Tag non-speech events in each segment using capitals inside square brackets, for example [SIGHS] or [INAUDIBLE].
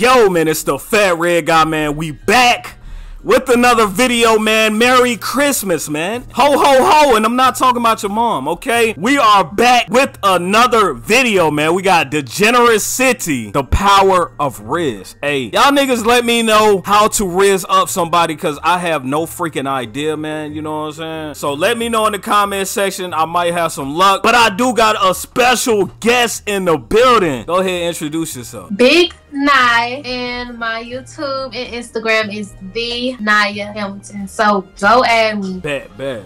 Yo, man, it's the Fat Red Guy, man. We back with another video, man. Merry Christmas, man. Ho, ho, ho. And I'm not talking about your mom, okay? We are back with another video, man. We got Degenerocity, the power of Rizz. Hey, y'all niggas let me know how to Rizz up somebody because I have no freaking idea, man. You know what I'm saying? So let me know in the comment section. I might have some luck, but I do got a special guest in the building. Go ahead introduce yourself. Big Nye and my YouTube and Instagram is the Niya Hamilton. So go add me. Bet, bet.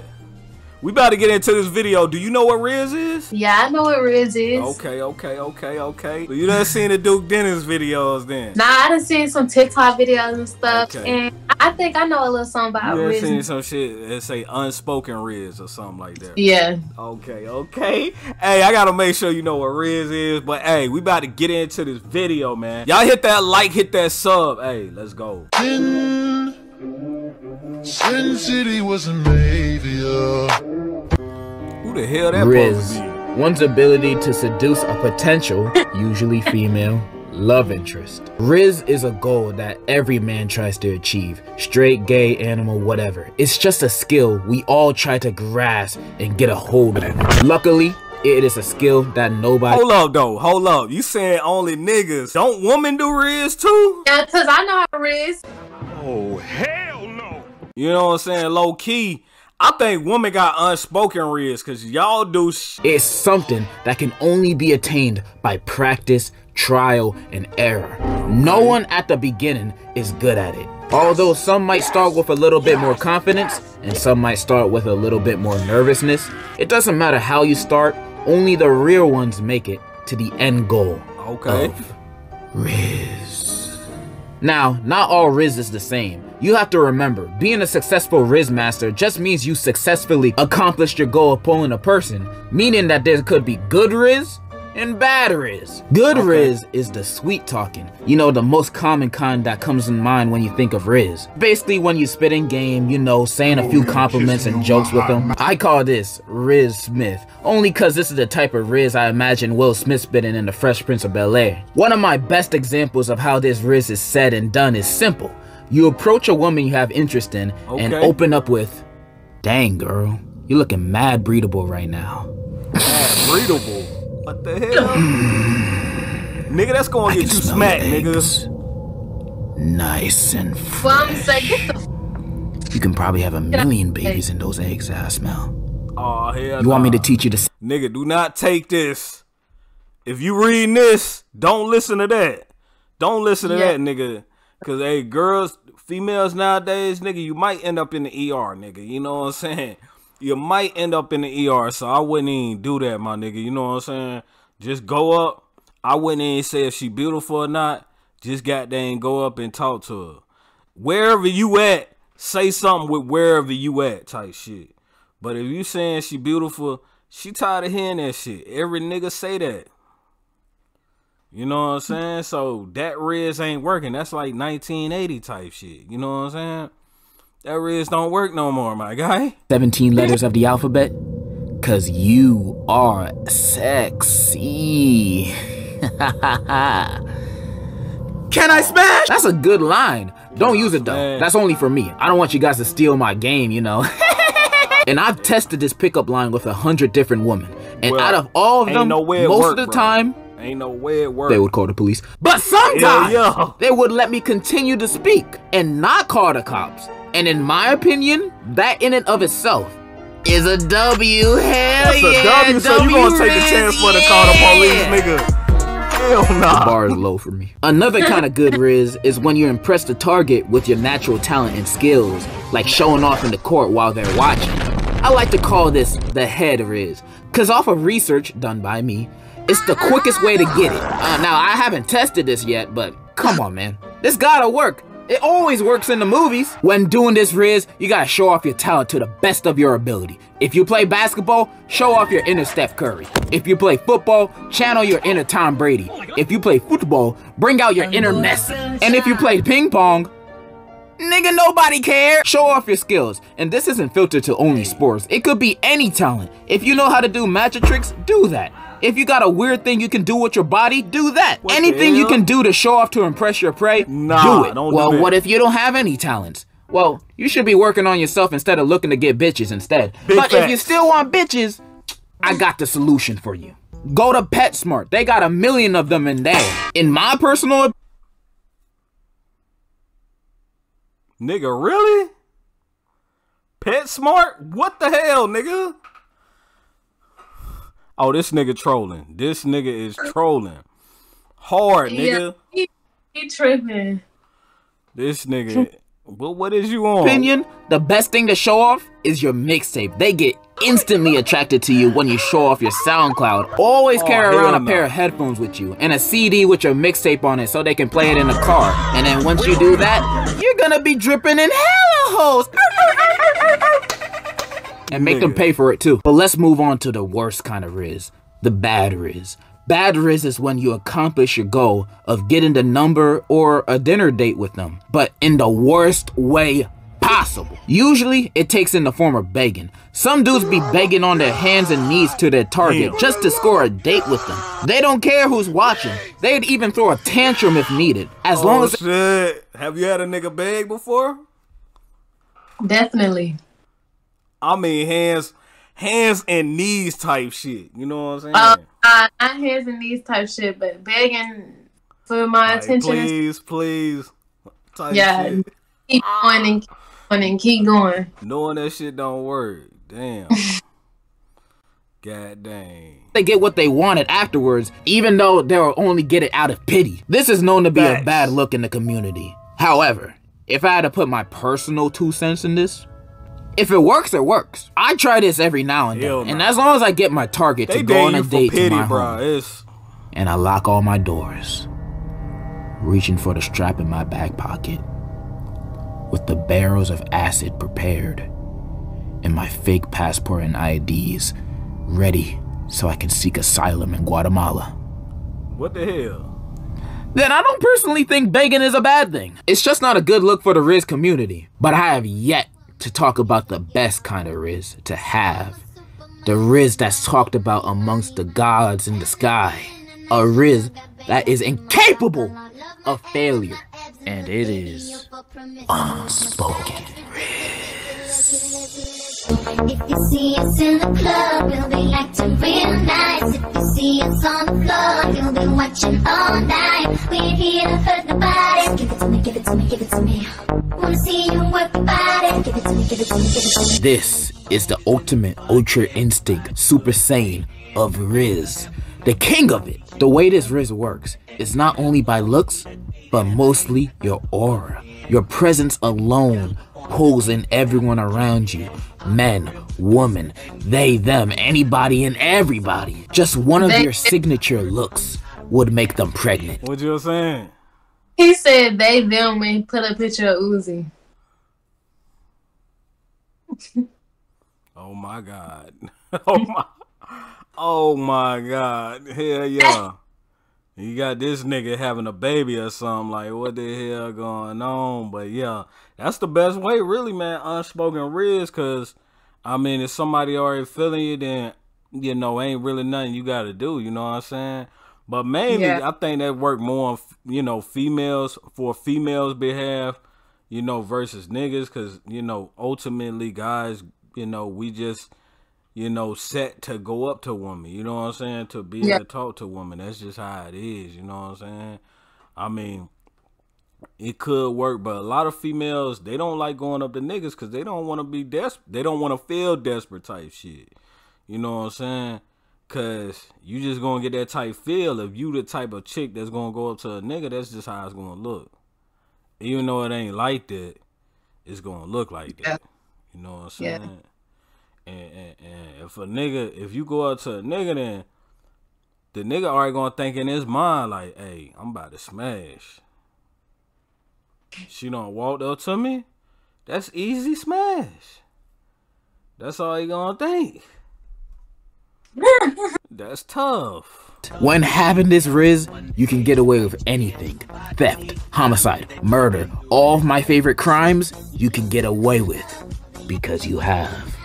We about to get into this video. Do you know what Rizz is? Yeah, I know what Rizz is. Okay, okay, okay, okay. So you done seen the Duke Dennis videos then? Nah, I done seen some TikTok videos and stuff, Okay. and I think I know a little something You about done Rizz. seen some shit that say unspoken Rizz or something like that. Yeah. Okay, okay. Hey, I gotta make sure you know what Rizz is, but hey, we about to get into this video, man. Y'all hit that like, hit that sub. Hey, let's go. Sin, Sin City was an avia. Who the hell that Rizz. supposed to be? One's ability to seduce a potential, [LAUGHS] usually female, love interest. Rizz is a goal that every man tries to achieve. Straight, gay, animal, whatever. It's just a skill we all try to grasp and get a hold of. Luckily, it is a skill that nobody Hold up though, hold up. You saying only niggas. Don't women do Rizz too? Yeah, cause I know how Rizz. Oh hell no. You know what I'm saying? Low key. I think women got unspoken Rizz because y'all do sh- It's something that can only be attained by practice, trial, and error. No one at the beginning is good at it. Although some might start with a little bit more confidence, and some might start with a little bit more nervousness, it doesn't matter how you start, only the real ones make it to the end goal Okay. of Rizz. Now, not all Rizz is the same. You have to remember, being a successful Rizz master just means you successfully accomplished your goal of pulling a person, meaning that there could be good Rizz and bad Rizz. Good Okay. Rizz is the sweet talking. You know, the most common kind that comes in mind when you think of Rizz. Basically, when you spit in game, you know, saying a few compliments and jokes with them. I call this Rizz Smith, only cause this is the type of Rizz I imagine Will Smith spitting in The Fresh Prince of Bel Air. One of my best examples of how this Rizz is said and done is simple. You approach a woman you have interest in and open up with, Dang girl, you're looking mad breedable right now. Mad breedable. What the hell? [SIGHS] nigga, that's gonna I get you smacked, your nigga. Nice and fresh. Well, I'm gonna get the You can probably have a million babies in those eggs that I smell. Oh hell You want me to teach you to Nigga, do not take this. If you read this, don't listen to that. Don't listen to Yeah. that, nigga. Cause hey, girls, females nowadays, nigga, you might end up in the ER, nigga. You know what I'm saying? You might end up in the ER, so I wouldn't even do that, my nigga. You know what I'm saying? Just go up. I wouldn't even say if she beautiful or not. Just goddamn go up and talk to her. Wherever you at, say something with wherever you at type shit. But if you saying she beautiful, she tired of hearing that shit. Every nigga say that. You know what I'm saying? So that Rizz ain't working. That's like 1980 type shit. You know what I'm saying? That Rizz don't work no more, my guy. 17 letters of the alphabet? Cause you are sexy. [LAUGHS] Can I smash? That's a good line. Don't use it though. That's only for me. I don't want you guys to steal my game, you know. [LAUGHS] and I've tested this pickup line with a hundred different women. And Well, out of all of them, no most work, of the bro. time, Ain't no way it work. they would call the police. But sometimes yeah. they would let me continue to speak and not call the cops. And in my opinion, that in and of itself is a W. Hell That's a yeah, W, so you gonna take the Rizz, chance for to call the police, nigga. Hell The bar is low for me. Another kind of good Rizz is when you impress the target with your natural talent and skills, like showing off in the court while they're watching. I like to call this the head Rizz, cause off of research done by me, it's the quickest way to get it. Uh, now I haven't tested this yet, but come on, man, this gotta work. It always works in the movies. When doing this Rizz, you gotta show off your talent to the best of your ability. If you play basketball, show off your inner Steph Curry. If you play football, channel your inner Tom Brady. If you play football, bring out your inner Messi. And if you play ping pong, Nigga, nobody cares. Show off your skills. And this isn't filtered to only sports. It could be any talent. If you know how to do magic tricks, do that. If you got a weird thing you can do with your body, do that. What Anything you can do to show off to impress your prey, Nah, do it. do well, that. what if you don't have any talents? Well, you should be working on yourself instead of looking to get bitches instead. Big but if you still want bitches, I got the solution for you. Go to PetSmart. They got a million of them in there. In my personal Nigga, really? PetSmart? What the hell, nigga? Oh, this nigga trolling. This nigga is trolling. Hard, nigga. Yeah, he, he tripping. This nigga. But what is you on? opinion, the best thing to show off is your mixtape. They get instantly attracted to you when you show off your SoundCloud. Always Oh, carry around a no. pair of headphones with you and a CD with your mixtape on it so they can play it in the car. And then once you do that, you're gonna be dripping in hella hoes. [LAUGHS] And make them pay for it too. But let's move on to the worst kind of Rizz. The bad Rizz. Bad Rizz is when you accomplish your goal of getting the number or a dinner date with them, but in the worst way possible. Usually, it takes in the form of begging. Some dudes be begging on their hands and knees to their target Damn. just to score a date with them. They don't care who's watching. They'd even throw a tantrum if needed. As long Oh, as shit. Have you had a nigga beg before? Definitely. I mean, hands, hands and knees type shit. You know what I'm saying? Uh, uh, not hands and knees type shit, but begging for my Like, attention. please, please. Type Yeah. shit. keep going and keep going and keep going. Knowing that shit don't work. Damn. [LAUGHS] God dang. they get what they wanted afterwards, even though they'll only get it out of pity. This is known to be a bad look in the community. However, if I had to put my personal two cents in this, if it works, it works. I try this every now and then, Hell and as long as I get my target They to go on a date to my bro. home, It's and I lock all my doors, reaching for the strap in my back pocket, with the barrels of acid prepared, and my fake passport and IDs ready so I can seek asylum in Guatemala. what the hell? Then I don't personally think begging is a bad thing. It's just not a good look for the Rizz community. But I have yet to talk about the best kind of Rizz to have. The Riz that's talked about amongst the gods in the sky. A Riz that is incapable of failure. And it is unspoken. If you see us in the club, we'll be acting real nice. If you see us on the floor, you'll be watching all night. We ain't here to hurt This is the ultimate Ultra Instinct Super Saiyan of Rizz. The king of it. The way this Rizz works is not only by looks, but mostly your aura. Your presence alone pulls in everyone around you. Men, women, they, them, anybody and everybody. Just one of your signature looks would make them pregnant. What you saying? He said they them when he put a picture of Uzi. Oh my god. [LAUGHS] Oh my. Oh my god. Hell yeah. You got this nigga having a baby or something like what the hell going on? But yeah, that's the best way, really, man. Unspoken rizz, cause I mean, if somebody already feeling you, then you know ain't really nothing you got to do. You know what I'm saying? But mainly, Yeah. I think that work more on you know females for females' behalf, you know, versus niggas, cause you know ultimately guys, you know, we just you know, set to go up to women. You know what I'm saying? To be Yeah. able to talk to women. That's just how it is. You know what I'm saying? I mean, it could work, but a lot of females they don't like going up to niggas because they don't want to be desperate. They don't want to feel desperate type shit. You know what I'm saying? Cause you just gonna get that type feel if you the type of chick that's gonna go up to a nigga. That's just how it's gonna look. Even though it ain't like that, it's gonna look like that. You know what I'm Yeah. saying? And, and, and if a nigga, if you go up to a nigga, then the nigga already gonna think in his mind like, "Hey, I'm about to smash." She don't walk up to me. That's easy smash. That's all he gonna think. That's tough. When having this Rizz, you can get away with anything. Theft, homicide, murder, all of my favorite crimes, you can get away with. Because you have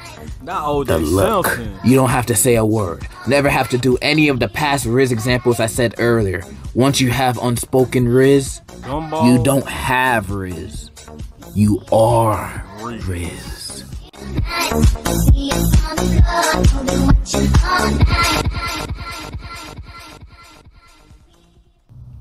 The look. Simpson. You don't have to say a word. Never have to do any of the past Rizz examples I said earlier. Once you have unspoken Rizz, Gumball. you don't have Rizz. You are Rizz.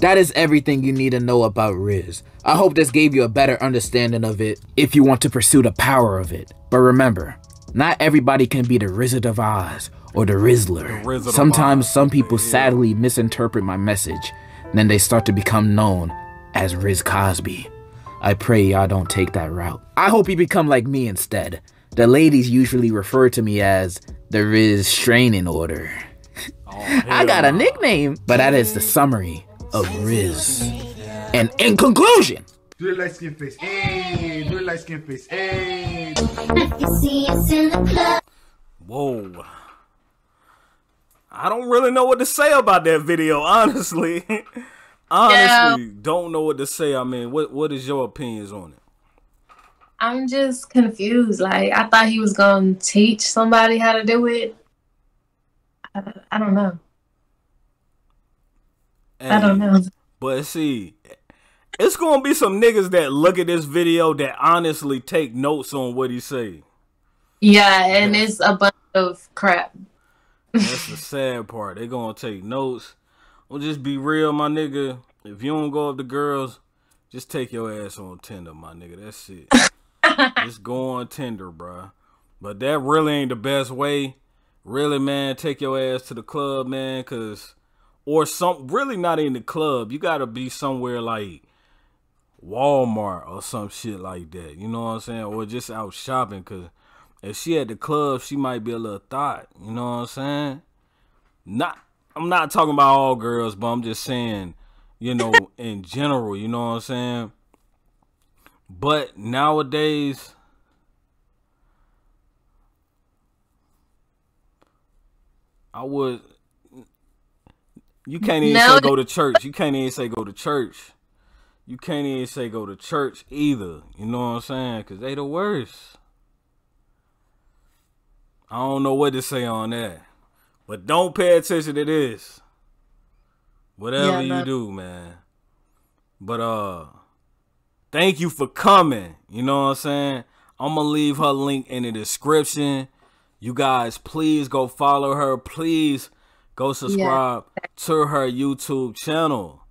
That is everything you need to know about Rizz. I hope this gave you a better understanding of it if you want to pursue the power of it. But remember, not everybody can be the Wizard of Oz or the Rizzler. The Sometimes some people sadly misinterpret my message, and then they start to become known as Rizz Cosby. I pray y'all don't take that route. I hope you become like me instead. The ladies usually refer to me as the Rizz Straining Order. Oh, I got a nickname, but that is the summary of Rizz. And in conclusion, Do the light skin face. Hey, do the light skin face. Hey. You see us in the club. Whoa. I don't really know what to say about that video, [LAUGHS] honestly. honestly, don't know what to say. I mean, what what is your opinions on it? I'm just confused. Like I thought he was gonna teach somebody how to do it. I, I don't know. I don't know. But see, it's gonna be some niggas that look at this video that honestly take notes on what he say. Yeah, and it's a bunch of crap. That's the sad part. They gonna take notes. Well, just be real, my nigga. If you don't go up to girls, just take your ass on Tinder, my nigga. That's it. [LAUGHS] [LAUGHS] just go on Tinder, bruh. But that really ain't the best way. Really, man, take your ass to the club, man, cause or some really not in the club. You gotta be somewhere like Walmart or some shit like that. You know what I'm saying? Or just out shopping, cause if she at the club, she might be a little thought. You know what I'm saying? Not, I'm not talking about all girls, but I'm just saying, you know, in general. You know what I'm saying? But nowadays, I would. You can't even Now- say go to church. You can't even say go to church. You can't even say go to church either. You know what I'm saying? Cause they the worst. I don't know what to say on that. But don't pay attention to this. Whatever Yeah, you do, man. But uh thank you for coming. You know what I'm saying? I'm gonna leave her link in the description. You guys please go follow her. Please go subscribe to her YouTube channel.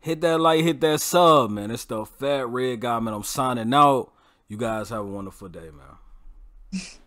Hit that like, hit that sub, man. It's the fat red guy, man. I'm signing out. You guys have a wonderful day, man. [LAUGHS]